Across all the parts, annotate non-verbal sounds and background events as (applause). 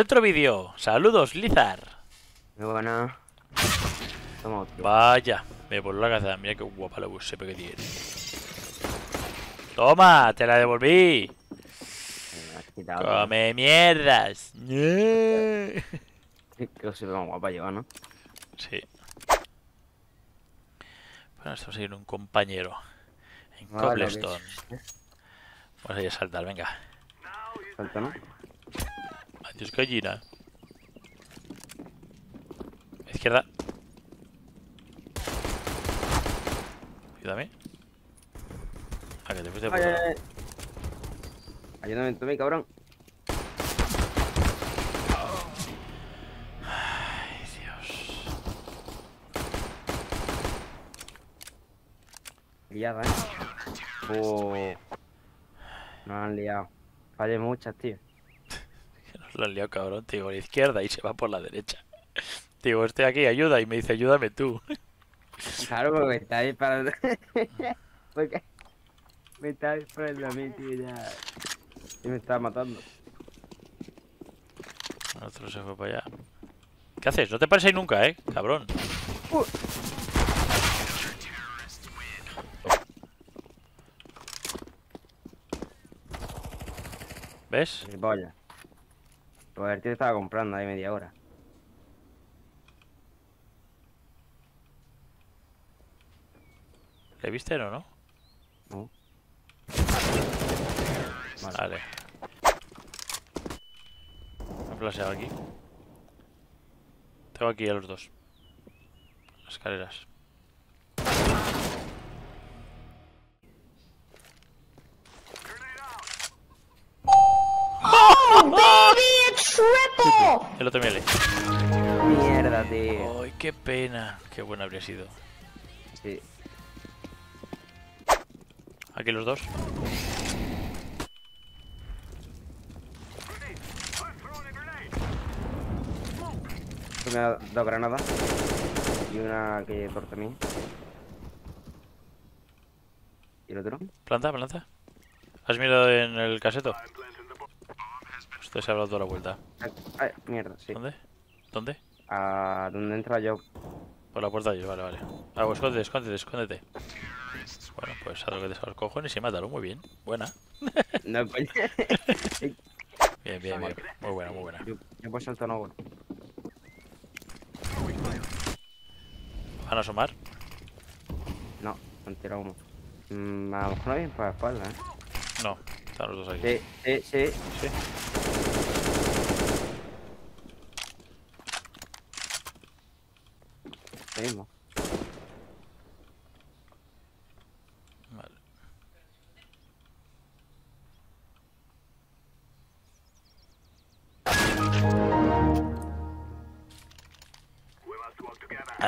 Centro vídeo. Saludos, Lizar. Muy buena. Toma otro. Vaya, me voló la cabeza. Mira qué guapa la USP que tiene. Toma, te la devolví. Me has quitado. Come mierdas. Sí. Creo que se ve más guapa lleva, ¿no? Bueno, estamos ahí en un compañero. En Vale, Cobblestone. Vamos a ir a saltar, venga. Salta, ¿no? Adiós, gallina. Izquierda. Ayúdame. A que te fuiste por. Ayúdame tú, cabrón. Ay, Dios. Liada, ¿eh? Oh. Nos han liado. Falle muchas, tío. (laughs) Nos lo han liado, cabrón. Te digo, a la izquierda y se va por la derecha. Digo, estoy aquí, ayuda. Y me dice, ayúdame tú. Claro, porque me está disparando. (laughs) porque me está disparando a mí, tío, ya. Y me está matando. El otro se fue para allá. ¿Qué haces? No te pares ahí nunca, eh, cabrón. ¿Ves? Gilipollas. Pues el tío estaba comprando ahí media hora. ¿Le viste o no? No. Vale. Me he flasheado aquí. Tengo aquí a los dos. Las escaleras. Triple. El otro miele. Mierda, tío. Ay, qué pena. Qué bueno habría sido. Sí. Aquí los dos. Me ha dado granada. Y una que corta a mí. ¿Y el otro? Planta, planta. ¿Has mirado en el caseto? Usted se ha toda la vuelta. Ay, ay, mierda, sí. ¿Dónde? ¿Dónde? A donde entra yo. Por la puerta de ellos, vale, vale. Ah, pues escóndete, escóndete, escóndete. Bueno, pues haz lo que te los cojones y mátalo. Muy bien. Buena. No, coño. (laughs) Bien, bien, bien. Muy buena, muy buena. yo, yo por salto no, bueno. ¿Van a asomar? No, han tirado uno. Mm, a lo mejor no viene por la espalda, ¿eh? No. Están los dos aquí. Sí, sí, sí. Sí.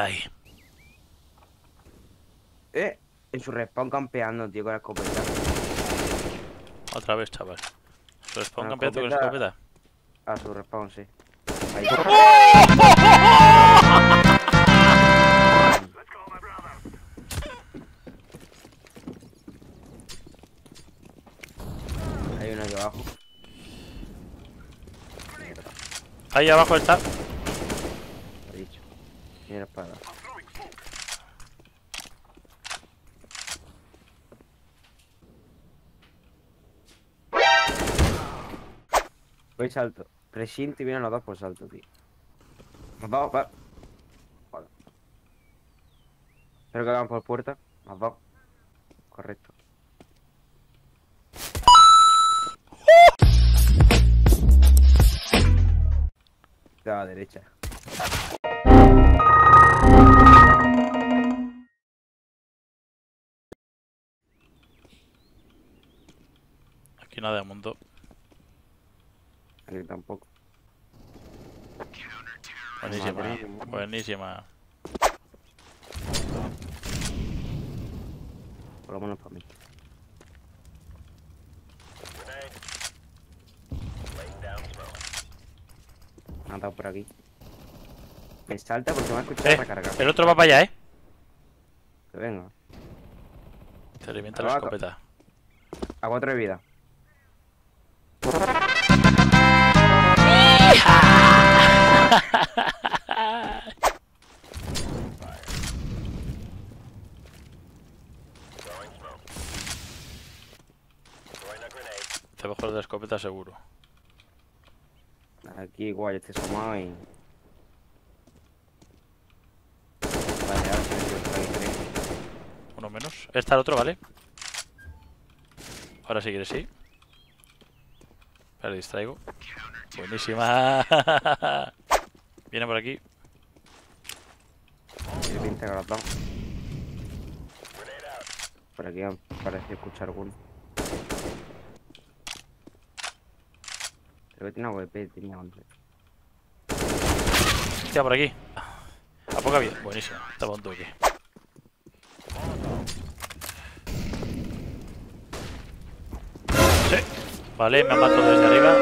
Ay. Eh, en su respawn campeando, tío, con la escopeta. Otra vez, chaval. ¿Se les Con pone la campeonato con la escopeta. A su respawn, sí. Ahí. Hay uno aquí abajo. Ahí abajo está. Mira espada. Voy salto. Presiento y vienen los dos por salto, tío. Los dos, va. Joder. Espero que hagan por puerta. Los dos. Correcto. La derecha. Nada de mundo. Aquí tampoco. Buenísima. Madre. Buenísima. Por lo menos para mí. Me ha dado por aquí. Me salta porque me ha escuchado Eh, recargar. el otro va para allá, ¿eh? Que venga. Se revienta la escopeta. A cuatro de vida. De escopeta seguro. Aquí igual, este y... Vale, ahora se creo. Uno menos. Está el otro, ¿vale? Ahora sí que sí. Ahora distraigo. Buenísima. (laughs) Viene por aquí. Por aquí parece escuchar alguno. Creo que tiene AWP, tenía antes. Hostia, por aquí. A poca vida. Buenísimo. Estaba un toque. Sí. Vale, me mato desde arriba.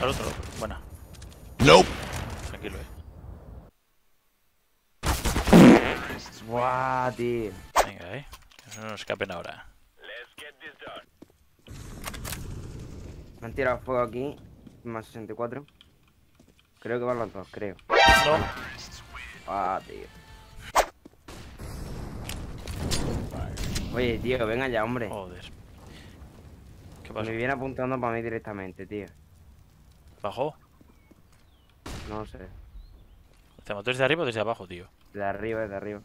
Al otro. Buena. Nope. Tranquilo, eh. ¡Buah, tío! Venga, eh. Que no nos escapen ahora. Me han tirado fuego aquí. Más 64. Creo que van los dos, creo. No. ¡Ah, tío! Oye, tío, venga ya, hombre. Joder. ¿Qué pasa? Me viene apuntando para mí directamente, tío. ¿Bajó? No sé. ¿Te mató desde arriba o desde abajo, tío? De arriba, de arriba.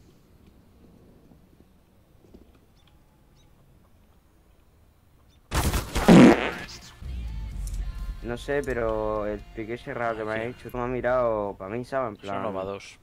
No sé, pero el pique ese raro que me ha hecho, tú me has mirado para mí, ¿sabes? En Son plan, 2.